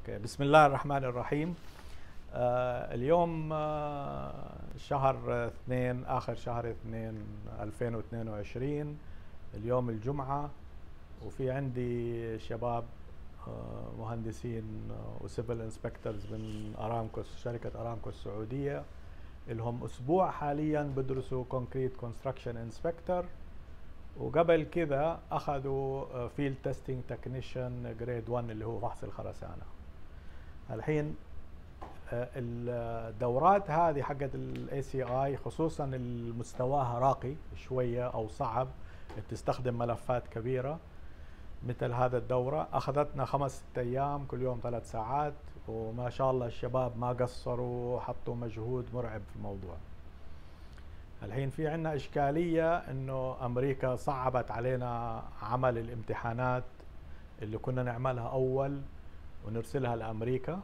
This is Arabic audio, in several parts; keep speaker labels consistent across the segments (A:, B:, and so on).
A: okay. بسم الله الرحمن الرحيم. آه اليوم آه شهر اثنين آخر شهر اثنين 2022 اليوم الجمعة وفي عندي شباب آه مهندسين و civil inspectors من أرامكو شركة أرامكو السعودية. لهم أسبوع حاليا بدرسوا concrete construction inspector وقبل كذا أخذوا field testing technician grade 1 اللي هو فحص الخرسانة. الحين الدورات هذه حقت ال ACI خصوصا المستواها راقي شوية أو صعب تستخدم ملفات كبيرة مثل هذا الدورة. أخذتنا خمس ست أيام كل يوم ثلاث ساعات وما شاء الله الشباب ما قصروا حطوا مجهود مرعب في الموضوع. الحين في عندنا إشكالية أنه أمريكا صعبت علينا عمل الامتحانات اللي كنا نعملها أول. ونرسلها لأمريكا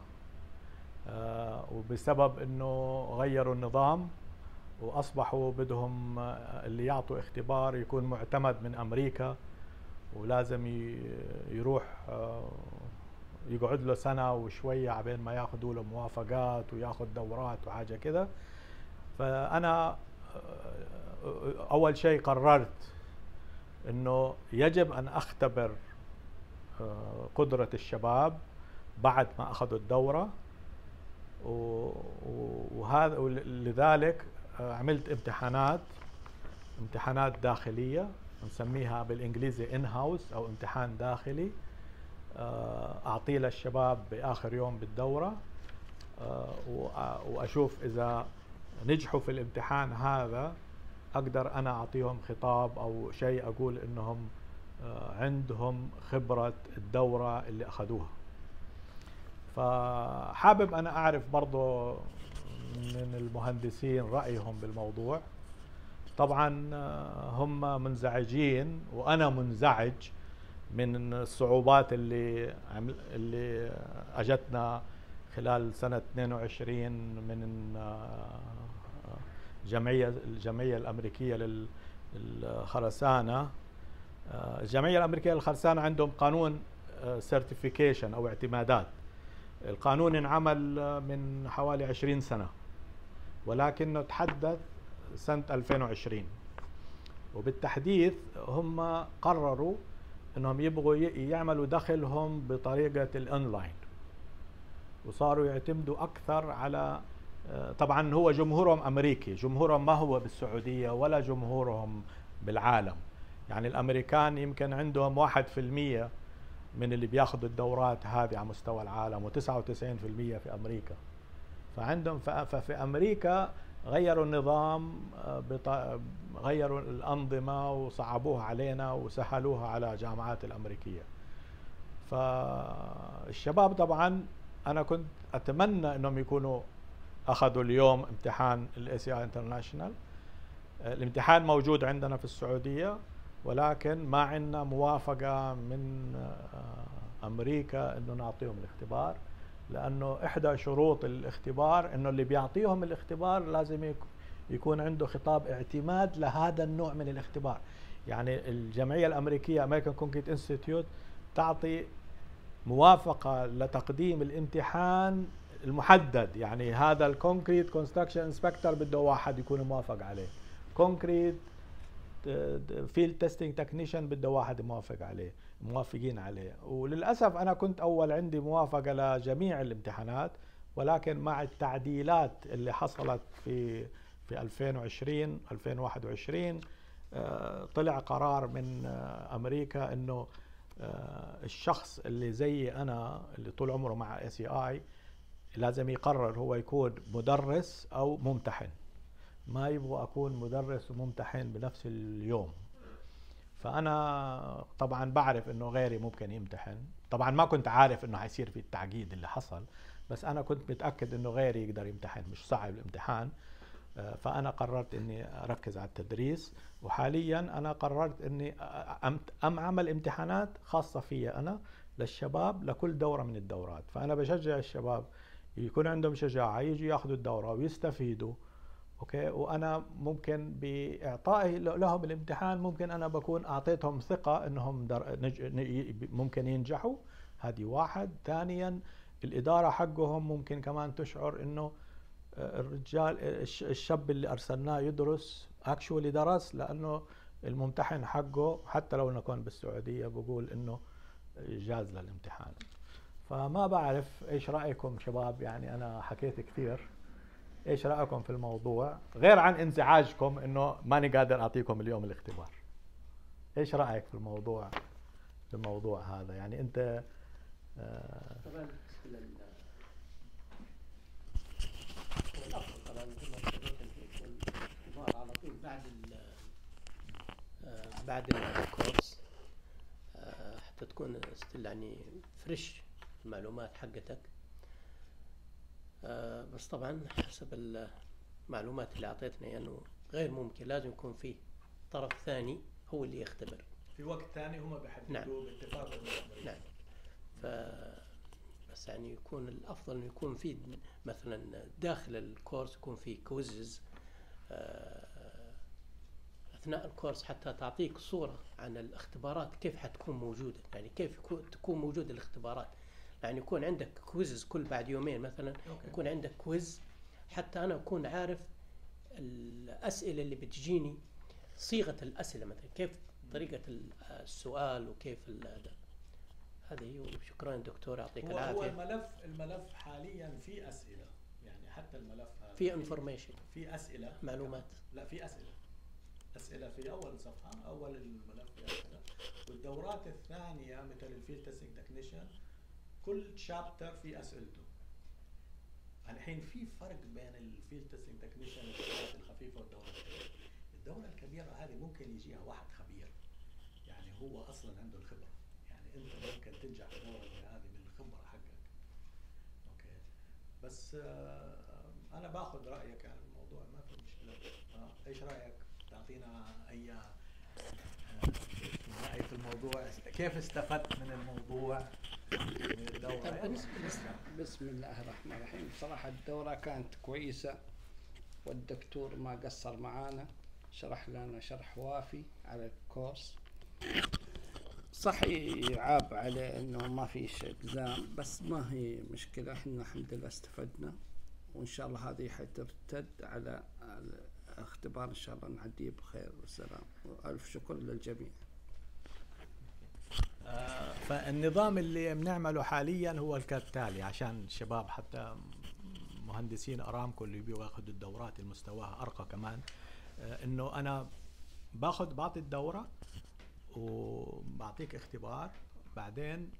A: آه وبسبب أنه غيروا النظام وأصبحوا بدهم اللي يعطوا اختبار يكون معتمد من أمريكا ولازم يروح آه يقعد له سنة وشوية عبين ما ياخذوا له موافقات وياخذ دورات وحاجة كده. فأنا أول شيء قررت إنه يجب أن أختبر قدرة الشباب بعد ما أخذوا الدورة. وهذا لذلك عملت امتحانات امتحانات داخلية نسميها بالإنجليزي ان هاوس أو امتحان داخلي. أعطيه للشباب بآخر يوم بالدورة. وأشوف إذا نجحوا في الامتحان هذا أقدر أنا أعطيهم خطاب أو شيء أقول إنهم عندهم خبرة الدورة اللي أخذوها. فحابب أنا أعرف برضو من المهندسين رأيهم بالموضوع. طبعا هم منزعجين وأنا منزعج من الصعوبات اللي اللي أجتنا خلال سنة 22 من جمعية الجمعية الأمريكية للخرسانة. الجمعية الأمريكية للخرسانة عندهم قانون certification أو اعتمادات. القانون انعمل من حوالي 20 سنة ولكنه تحدث سنة 2020 وبالتحديث هم قرروا إنهم يبغوا يعملوا دخلهم بطريقة الأونلاين. وصاروا يعتمدوا أكثر على طبعا هو جمهورهم أمريكي جمهورهم ما هو بالسعودية ولا جمهورهم بالعالم. يعني الأمريكان يمكن عندهم واحد في المية من اللي بياخذوا الدورات هذه على مستوى العالم و99% في أمريكا. فعندهم ففي أمريكا غيروا النظام غيروا الأنظمة وصعبوها علينا وسهلوها على الجامعات الأمريكية. فالشباب طبعا أنا كنت أتمنى إنهم يكونوا أخذوا اليوم امتحان ال ACI international الامتحان موجود عندنا في السعودية. ولكن ما عندنا موافقة من أمريكا إنه نعطيهم الاختبار لأنه إحدى شروط الاختبار إنه اللي بيعطيهم الاختبار لازم يكون عنده خطاب اعتماد لهذا النوع من الاختبار. يعني الجمعية الأمريكية American Concrete Institute تعطي موافقة لتقديم الامتحان المحدد. يعني هذا ال concrete construction inspector بده واحد يكون موافق عليه. concrete field testing technician بده واحد موافق عليه موافقين عليه. وللأسف أنا كنت أول عندي موافقة لجميع الامتحانات ولكن مع التعديلات اللي حصلت في في 2020 2021 طلع قرار من أمريكا إنه الشخص اللي زي أنا اللي طول عمره مع اي سي اي لازم يقرر هو يكون مدرس أو ممتحن. ما يبغى أكون مدرس وممتحن بنفس اليوم. فأنا طبعا بعرف إنه غيري ممكن يمتحن. طبعا ما كنت عارف إنه حيصير في التعقيد اللي حصل بس أنا كنت متأكد إنه غيري يقدر يمتحن مش صعب الامتحان. فأنا قررت إني أركز على التدريس وحاليا أنا قررت إني ام أعمل امتحانات خاصة في أنا للشباب لكل دورة من الدورات. فأنا بشجع الشباب يكون عندهم شجاعة يجوا ياخذوا الدورة ويستفيدوا. Okay؟ وأنا ممكن بإعطائي لهم الامتحان ممكن أنا بكون أعطيتهم ثقة إنهم در... نج... ممكن ينجحوا. هذه واحد. ثانيا الإدارة حقهم ممكن كمان تشعر إنه آه، الرجال الشاب اللي أرسلناه يدرس اكشولي درس لأنه الممتحن حقه حتى لو نكون بالسعودية بقول إنه جاز للامتحان. فما بعرف إيش رأيكم شباب؟ يعني أنا حكيت كثير. إيش رأيكم في الموضوع؟ غير عن انزعاجكم إنه ماني قادر أعطيكم اليوم الاختبار. إيش رأيك في الموضوع؟ في الموضوع هذا؟ يعني أنت
B: آه طبعا الاختبار على طول بعد آه بعد الكورس آه حتى تكون يعني فريش المعلومات حقتك. آه بس طبعا حسب المعلومات اللي اعطيتنا يعني إنه غير ممكن لازم يكون في طرف ثاني هو اللي يختبر.
A: في وقت ثاني هم بيحددوا نعم. باتفاق
B: نعم. ف بس يعني يكون الأفضل إنه يكون في مثلا داخل ال course يكون في quizzes آه أثناء الكورس حتى تعطيك صورة عن الاختبارات كيف حتكون موجودة. يعني كيف تكون موجودة الاختبارات. يعني يكون عندك quizzes كل بعد يومين مثلا okay. يكون عندك quiz حتى أنا أكون عارف الأسئلة اللي بتجيني صيغة الأسئلة مثلا كيف طريقة السؤال وكيف هذه هي وشكرا دكتور يعطيك العافيه
A: هو الملف الملف حاليا في أسئلة يعني حتى الملف
B: في information
A: في أسئلة.
B: معلومات.
A: لا في أسئلة. أسئلة في أول صفحة أول الملف في أسئلة. والدورات الثانية مثل ال field testing technician كل chapter في أسئلته. الحين في فرق بين ال field testing technician الدورات الخفيفة والدورات الكبيرة. الدورة الكبيرة هذه ممكن يجيها واحد خبير. يعني هو أصلا عنده الخبرة. يعني أنت ممكن تنجح في دورة زي هذه بالخبرة حقك. Okay. بس آه أنا باخذ رأيك عن الموضوع ما في مشكلة. آه إيش رأيك؟ تعطينا أي آه رايك في الموضوع؟ كيف استفدت من الموضوع؟
C: بسم الله الرحمن الرحيم. بصراحة الدورة كانت كويسة والدكتور ما قصر معانا شرح لنا شرح وافي على الكورس. صح يعاب عليه إنه ما فيش إلزام بس ما هي مشكلة. إحنا الحمد لله استفدنا وإن شاء الله هذه حترتد على الاختبار. إن شاء الله نعديه بخير والسلام. والف شكر للجميع.
A: فالنظام اللي بنعمله حاليا هو كالتالي عشان الشباب حتى مهندسين أرامكو اللي بيجوا ياخذوا الدورات المستواها أرقى كمان آه، إنه أنا باخذ بعطي الدورة وبعطيك اختبار بعدين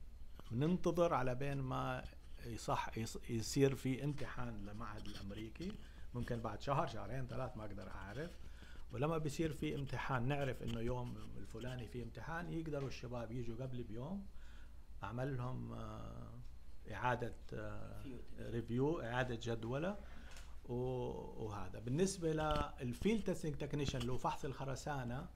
A: بننتظر على بين ما يصح يصير في امتحان للمعهد الأمريكي ممكن بعد شهر شهرين ثلاث ما أقدر أعرف. ولما بيصير في امتحان نعرف إنه يوم الفلاني في امتحان يقدروا الشباب يجوا قبل بيوم أعمل لهم آه، إعادة review آه، إعادة جدولة وهذا. بالنسبة للفيلد تيستنج تكنيشن لو فحص الخرسانة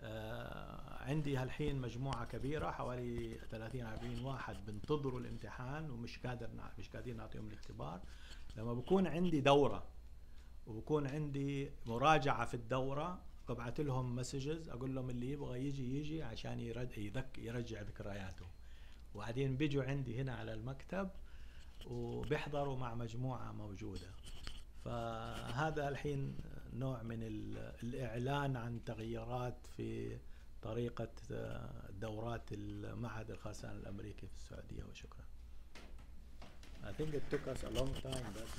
A: آه، عندي هالحين مجموعة كبيرة حوالي 30 40 واحد بنتظروا الامتحان ومش قادر مش قادرين نعطيهم الاختبار. لما بكون عندي دورة وبكون عندي مراجعة في الدورة ببعث لهم مسجز أقول لهم اللي يبغى يجي يجي عشان يذك يرجع ذكرياته. وبعدين بيجوا عندي هنا على المكتب وبيحضروا مع مجموعة موجودة. فهذا الحين نوع من الإعلان عن تغيرات في طريقة دورات المعهد الخرسانة الأمريكي في السعودية وشكرا. I think it took us a long time but